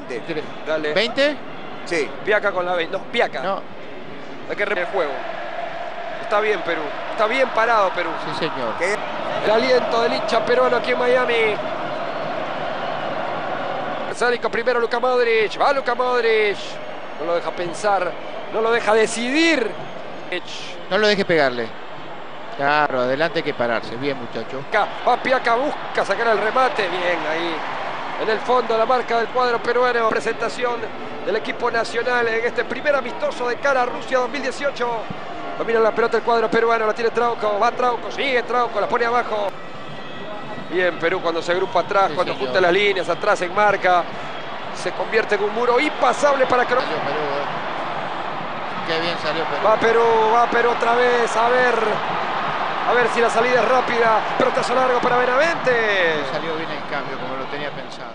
20. Dale. ¿20? Sí. Piaca con la 20. No, Piaca. No. Hay que repetir el juego. Está bien Perú. Está bien parado Perú. Sí, señor. ¿Qué? El aliento del hincha peruano aquí en Miami. Sánico primero Luka Modric. Va Luka Modric. No lo deja pensar. No lo deja decidir. No lo deje pegarle. Claro, adelante hay que pararse. Bien, muchacho. Va Piaca, busca sacar el remate. Bien ahí. En el fondo la marca del cuadro peruano. Presentación del equipo nacional en este primer amistoso de cara a Rusia 2018. Domina la pelota el cuadro peruano, la tiene Trauco, va Trauco, sigue Trauco, la pone abajo. Bien, Perú cuando se agrupa atrás, Sí, cuando señor. junta las líneas, atrás en marca. Se convierte en un muro impasable para Croacia. Eh. Qué bien salió Perú. Va Perú, va Perú otra vez, a ver. A ver si la salida es rápida. Pelotazo largo para Benavente. Salió bien el cambio, como lo tenía pensado.